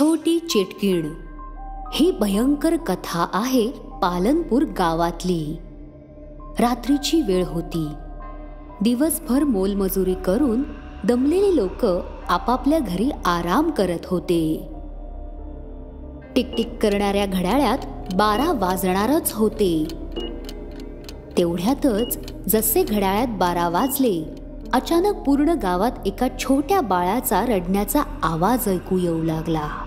छोटी चिटकीण. ही भयंकर कथा आहे पालनपूर गावातली. रात्रीची वेळ होती. दिवसभर मोलमजुरी करून दमलेली लोक आपापल्या घरी आराम करत होते. टिकटिक करणाऱ्या घड्याळ्यात बारा वाजणारच होते. तेवढ्यातच जसे घड्याळ्यात बारा वाजले अचानक पूर्ण गावात एका छोट्या बाळाचा रडण्याचा आवाज ऐकू येऊ लागला.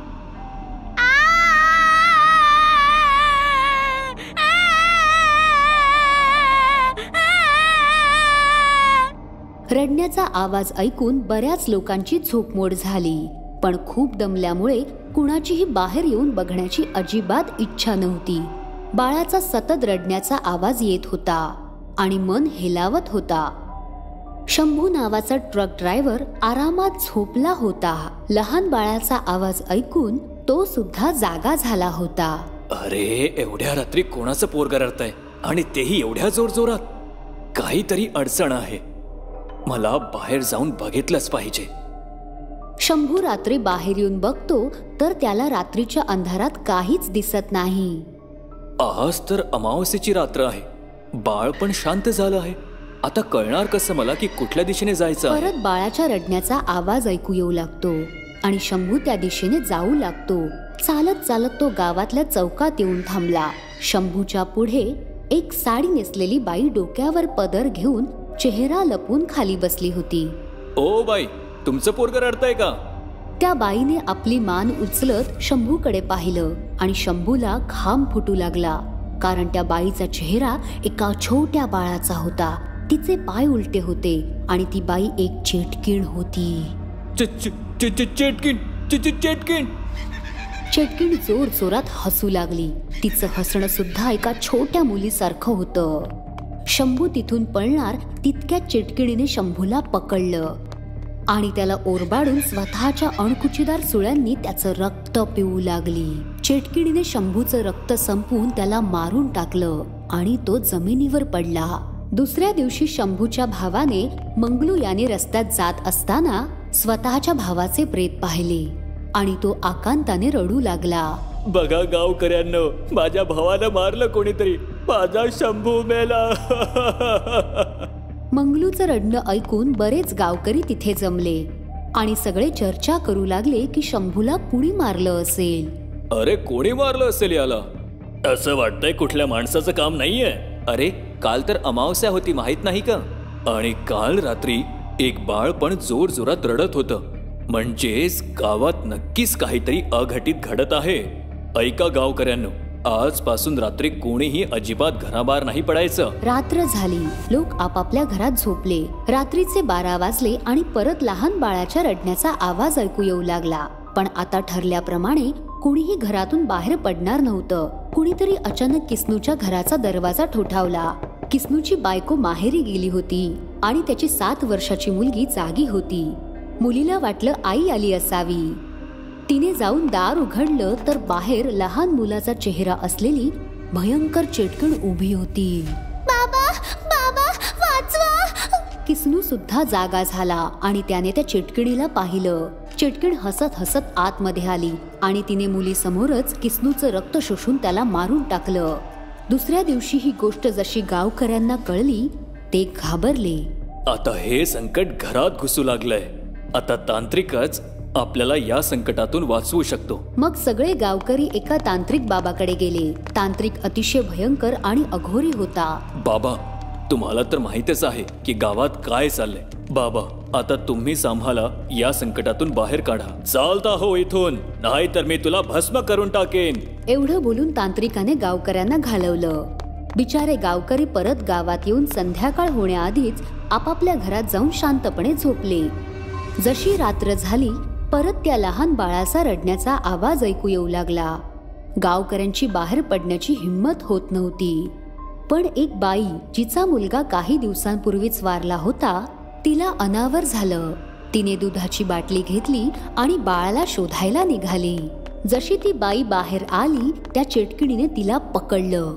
रडण्याचा आवाज ऐकून बऱ्याच लोकांची झोपमोड झाली. पण खूप दमल्यामुळे कुणाचीही बाहेर येऊन बघण्याची अजिबात इच्छा नव्हती. बाळाचा सतत रडण्याचा आवाज येत होता आणि मन हेलावत होता. शंभू नावाचा ट्रक ड्रायव्हर आरामात झोपला होता. लहान बाळाचा आवाज ऐकून तो सुद्धा जागा झाला होता. अरे एवढ्या रात्री कोणाचं पोरग रडतंय? आणि तेही एवढ्या जोर जोरात काहीतरी अडचण आहे. मला बाहेर जाऊन बघितलंच पाहिजे. शंभू रात्री बाहेर येऊन बघतो तर त्याला रात्रीच्या अंधारात काहीच दिसत नाही. आज तर अमावस्येची रात्र आहे. बाळ पण शांत झालं आहे. आता कळणार कसं मला की कुठल्या दिशेने जायचं परत बाळाच्या रडण्याचा आवाज ऐकू येऊ लागतो आणि शंभू त्या दिशेने जाऊ लागतो. चालत चालत तो गावातल्या चौकात येऊन थांबला. शंभूच्या पुढे एक साडी नेसलेली बाई डोक्यावर पदर घेऊन चेहरा लपून खाली बसली होती. ओ बाई तुमचं पोरग रडतंय का? त्या बाईने आपली मान उचलत शंभूकडे पाहिलं आणि शंभूला घाम फुटू लागला कारण त्या बाईचा चेहरा एका छोट्या बाळाचा होता. तिचे पाय उलटे होते आणि ती बाई एक चेटकीण होती. चेटकीण चेटकीण. जोर जोरात हसू लागली. तिचं हसणं सुद्धा एका छोट्या मुलीसारखं होतं. शंभू तिथून पळणार तितक्या चिटकिणीने शंभूला पकडलं. आणि त्याला ओरबाडून स्वतःच्या अणकुचीदार सुळ्यांनी त्याचं रक्त पिऊ लागली. चिटकिणीने शंभूचं रक्त संपवून त्याला मारून टाकलं आणि तो जमिनीवर पडला. दुसऱ्या दिवशी शंभूच्या भावाने मंगलू याने रस्त्यात जात असताना स्वतःच्या भावाचे प्रेत पाहिले आणि तो आकांताने रडू लागला. बघा गावकऱ्यांना माझ्या भावानं मारलं कोणीतरी. माझा शंभू मेला. मंगलूचं रडणं ऐकून बरेच गावकरी तिथे जमले. आणि सगळे चर्चा करू लागले की शंभूला कुणी मारलं असेल? अरे कोणी मारलं असेल याला? असं वाटतंय कुठल्या माणसाचं काम नाहीये. अरे काल तर अमावस्या होती माहीत नाही का? आणि काल रात्री एक बाळ पण जोर जोरात रडत होतं. म्हणजेच गावात नक्कीच काहीतरी अघटित घडत आहे. ऐका गावकऱ्यांनो. आजपासून रात्री कोणीही अजिबात घराबाहेर नाही पडायचं. रात्र झाली. लोक आपापल्या घरात झोपले. रात्रीचे बारा वाजले आणि परत लहान बाळाच्या रडण्याचा आवाज ऐकू येऊ लागला. पण आता ठरल्याप्रमाणे कुणीही घरातून बाहेर पडणार नव्हतं. कुणीतरी अचानक किस्नूच्या घराचा दरवाजा ठोठावला. किस्नूची बायको माहेरी गेली होती आणि त्याची सात वर्षाची मुलगी जागी होती. मुलीला वाटलं आई आली असावी. तिने जाऊन दार उघडलं तर बाहेर लहान मुलाचा चेहरा असलेली भयंकर चेटकण उभी होती. बाबा बाबा वाचवा. किसनू सुद्धा जागा झाला आणि त्याने त्या चिटकिणीला पाहिलं. चिटकीण हसत हसत आतमध्ये आली आणि तिने मुलीसमोरच किसनूचं रक्त शोषून त्याला मारून टाकलं. दुसऱ्या दिवशी ही गोष्ट जशी गावकऱ्यांना कळली ते घाबरले. आता हे संकट घरात घुसू लागलंय. आता तांत्रिकच आपल्याला या संकटातून वाचवू शकतो. मग सगळे गावकरी एका तांत्रिक बाबाकडे गेले. तांत्रिक अतिशय भयंकर आणि अघोरी होता. बाबा तुम्हाला तर माहितच आहे की गावात काय चाललंय. बाबा आता तुम्हीच आम्हाला या संकटातून बाहेर काढा. चालता हो इथून नाही तर मी तुला भस्म करून टाकेन. एवढं बोलून तांत्रिकाने गावकऱ्यांना घालवलं. बिचारे गावकरी परत गावात येऊन संध्याकाळ होण्याआधीच आपापल्या घरात जाऊन शांतपणे झोपले. जशी रात्र झाली परत त्या लहान बाळाचा रडण्याचा आवाज ऐकू येऊ लागला. गावकऱ्यांची बाहेर पडण्याची हिंमत होत नव्हती. पण एक बाई जिचा मुलगा काही दिवसांपूर्वीच वारला होता तिला अनावर झालं. तिने दुधाची बाटली घेतली आणि बाळाला शोधायला निघाली. जशी ती बाई बाहेर आली त्या चेटकिणीने तिला पकडलं.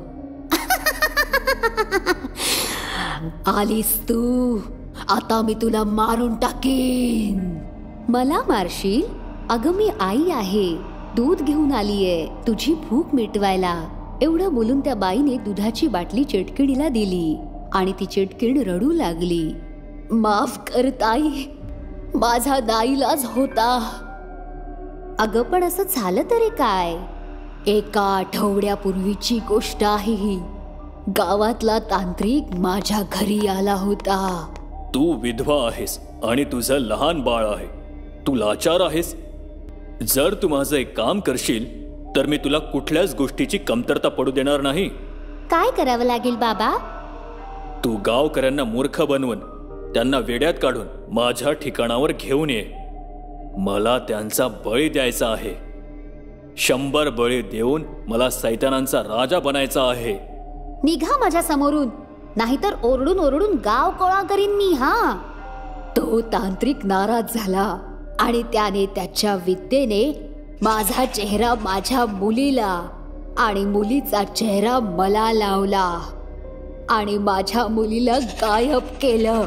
आलीस तू. आता मी तुला मारून टाकेन. मला मारशील? अगं मी आई आहे. दूध घेऊन आलीये. तुझी भूक मिटवायला. एवढं बोलून त्या बाईने दुधाची बाटली चिटकिणीला दिली आणि ती चिटकिण रडू लागली. माफ कर ताई. माझा नाईलाज होता. अगं पण असं झालं तरी काय? एका आठवड्यापूर्वीची गोष्ट आहे ही. गावातला तांत्रिक माझ्या घरी आला होता. तू विधवा आहेस आणि तुझं लहान बाळ आहे. तू लाचार आहेस. जर तू माझं एक काम करशील तर मी तुला कुठल्याच गोष्टीची कमतरता पडू देणार नाही. काय करावं लागेल बाबा? तू गावकऱ्यांना मूर्ख बनवून त्यांना वेड्यात काढून माझ्या ठिकाणावर घेऊन ये. मला त्यांचा बळी द्यायचा आहे. शंभर बळी देऊन मला सैतानांचा राजा बनायचा आहे. निघा माझ्या समोरून. नाहीतर ओरडून ओरडून गाव कोळा करीन मी हा. तो तांत्रिक नाराज झाला. आणि त्याने त्याच्या विद्येने माझा चेहरा माझ्या मुलीला आणि मुलीचा चेहरा मला लावला. आणि माझ्या मुलीला गायब केलं.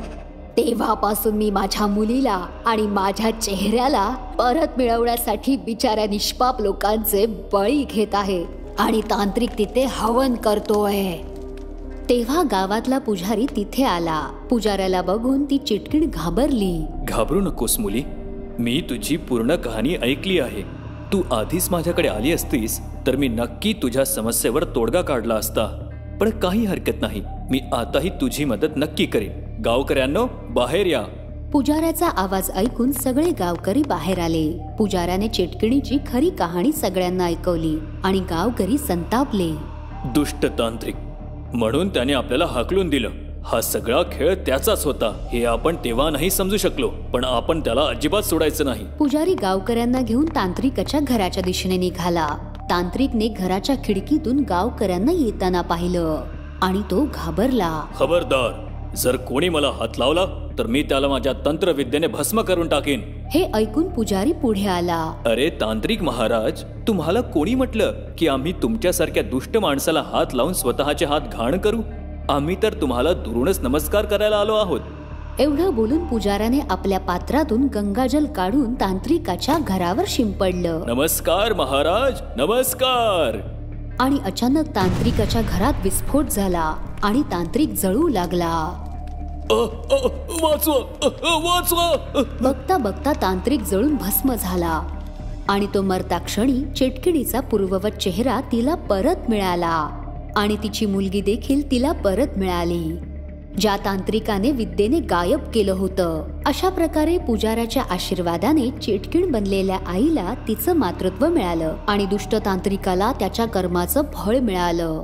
तेव्हापासून मी माझ्या मुलीला आणि माझ्या चेहऱ्याला परत मिळवण्यासाठी बिचाऱ्या निष्पाप लोकांचे बळी घेत आहे आणि तांत्रिक तिथे हवन करतोय. तेव्हा गावातला पुजारी तिथे आला. पुजाऱ्याला बघून ती चिटकीण घाबरली. घाबरू नकोस मुली. मी तुझी पूर्ण कहाणी ऐकली आहे. तू आधीच माझ्याकडे आली असतीस तर मी नक्की तुझ्या समस्येवर तोडगा काढला असता. पण काही हरकत नाही मी आताही तुझी मदत नक्की करेन. गावकऱ्यांनो बाहेर या. पुजाऱ्याचा आवाज ऐकून सगळे गावकरी बाहेर आले. पुजाऱ्याने चिटकिणीची खरी कहाणी सगळ्यांना ऐकवली आणि गावकरी संतापले. दुष्ट तांत्रिक म्हणून त्याने आपल्याला हाकलून दिलं. हा सगळा खेळ त्याचाच होता हे आपण तेव्हा नाही समजू शकलो पण आपण त्याला अजिबात सोडायचं नाही. पुजारी गावकऱ्यांना घेऊन तांत्रिकाच्या घराच्या दिशेने निघाला. तांत्रिकने घराच्या खिडकीतून गावकऱ्यांना येताना पाहिलं आणि तो घाबरला. खबरदार जर कोणी मला हात लावला तर मी त्याला माझ्या तंत्रविद्येने भस्म करून टाकेन. हे ऐकून पुजारी पुढे आला. अरे तांत्रिक महाराज तुम्हाला कोणी म्हटलं की आम्ही तुमच्यासारख्या दुष्ट माणसाला हात लावून स्वतःचे हात घाण करू? आम्ही तर तुम्हाला दुरूनच नमस्कार करायला आलो आहोत. एवढं बोलून पुजाऱ्याने आपल्या पात्रातून गंगाजल काढून तांत्रिकाच्या घरावर शिंपडलं. नमस्कार महाराज! नमस्कार! आणि अचानक तांत्रिकाच्या घरात विस्फोट झाला आणि तांत्रिक जळू लागला. बघता बघता तांत्रिक जळून भस्म झाला. आणि तो मरता क्षणी चिटकिणीचा पूर्ववत चेहरा तिला परत मिळाला. आणि तिची मुलगी देखील तिला परत मिळाली. ज्या तांत्रिकाने विद्येने गायब केलं होतं अशा प्रकारे पुजाऱ्याच्या आशीर्वादाने चिटकीण बनलेल्या आईला तिचं मातृत्व मिळालं आणि दुष्ट तांत्रिकाला त्याच्या कर्माचं फळ मिळालं.